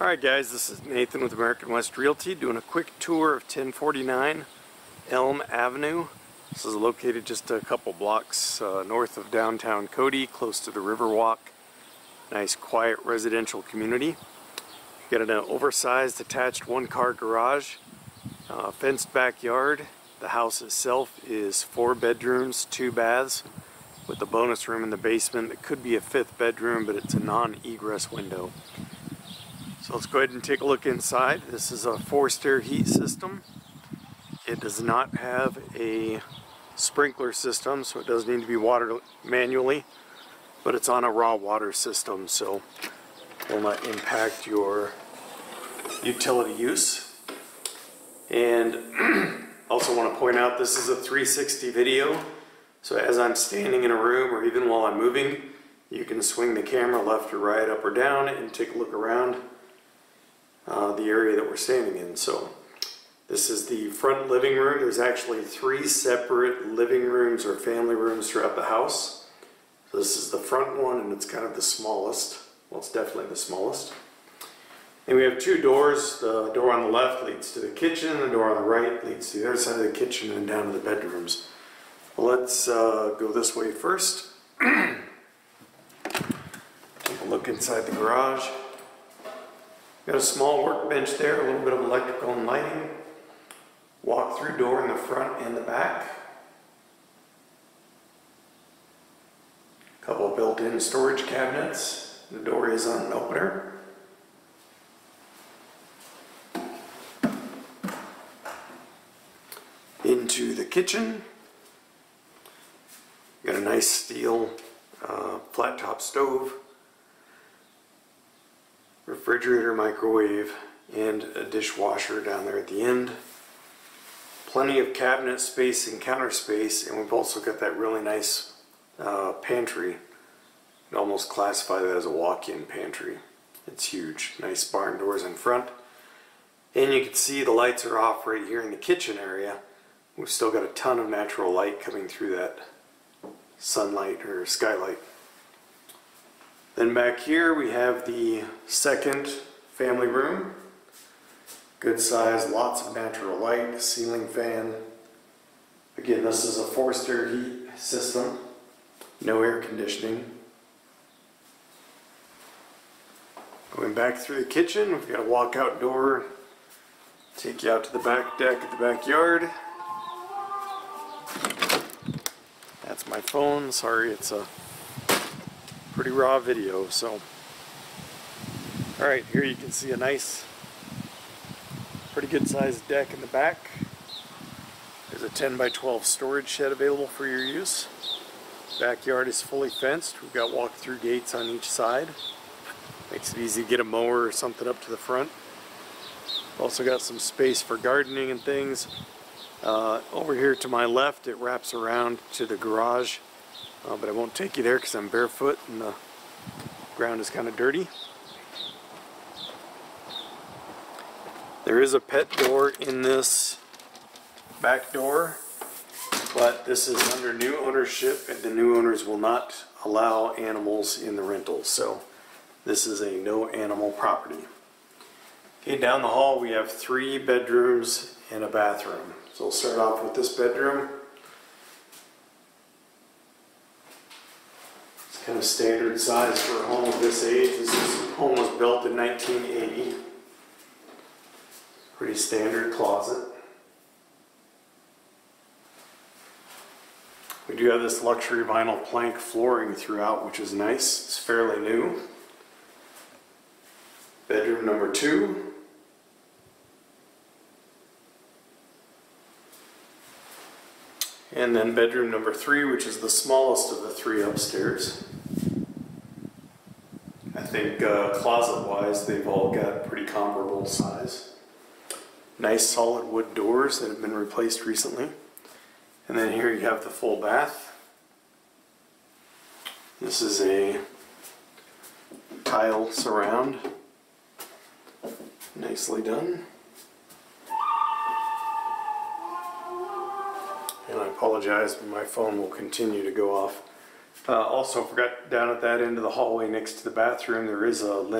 Alright guys, this is Nathan with American West Realty doing a quick tour of 1049 Elm Avenue. This is located just a couple blocks uh, north of downtown Cody, close to the Riverwalk. Nice quiet residential community. Got an oversized attached one-car garage, uh, fenced backyard. The house itself is four bedrooms, two baths, with a bonus room in the basement. It could be a fifth bedroom, but it's a non-egress window. So let's go ahead and take a look inside. This is a forced air heat system. It does not have a sprinkler system, so it does need to be watered manually, but it's on a raw water system, so will not impact your utility use. And also want to point out this is a 360 video, so as I'm standing in a room or even while I'm moving, you can swing the camera left or right, up or down, and take a look around uh, the area that we're standing in. So this is the front living room. There's actually three separate living rooms or family rooms throughout the house. So this is the front one and it's kind of the smallest. Well, it's definitely the smallest. And we have two doors. The door on the left leads to the kitchen. The door on the right leads to the other side of the kitchen and down to the bedrooms. Well, let's uh, go this way first. Take a look inside the garage. Got a small workbench there, a little bit of electrical and lighting. Walk-through door in the front and the back. Couple built-in storage cabinets. The door is on an opener. Into the kitchen. Got a nice steel uh, flat top stove refrigerator, microwave, and a dishwasher down there at the end. Plenty of cabinet space and counter space, and we've also got that really nice uh, pantry. I'd almost classify that as a walk-in pantry. It's huge. Nice barn doors in front. And you can see the lights are off right here in the kitchen area. We've still got a ton of natural light coming through that sunlight or skylight. Then back here we have the second family room. Good size, lots of natural light, ceiling fan. Again, this is a air heat system, no air conditioning. Going back through the kitchen, we've got a walkout door, take you out to the back deck of the backyard. That's my phone, sorry it's a pretty raw video so. Alright here you can see a nice pretty good sized deck in the back. There's a 10 by 12 storage shed available for your use. Backyard is fully fenced. We've got walk through gates on each side. Makes it easy to get a mower or something up to the front. Also got some space for gardening and things. Uh, over here to my left it wraps around to the garage uh, but I won't take you there because I'm barefoot and the ground is kind of dirty. There is a pet door in this back door, but this is under new ownership and the new owners will not allow animals in the rental. So this is a no animal property. Okay, down the hall we have three bedrooms and a bathroom. So we'll start off with this bedroom. Kind of standard size for a home of this age. This is, home was built in 1980. Pretty standard closet. We do have this luxury vinyl plank flooring throughout, which is nice. It's fairly new. Bedroom number two. And then bedroom number three, which is the smallest of the three upstairs. I think uh, closet-wise, they've all got pretty comparable size. Nice solid wood doors that have been replaced recently. And then here you have the full bath. This is a tile surround. Nicely done. And I apologize, but my phone will continue to go off. Uh, also forgot down at that end of the hallway next to the bathroom, there is a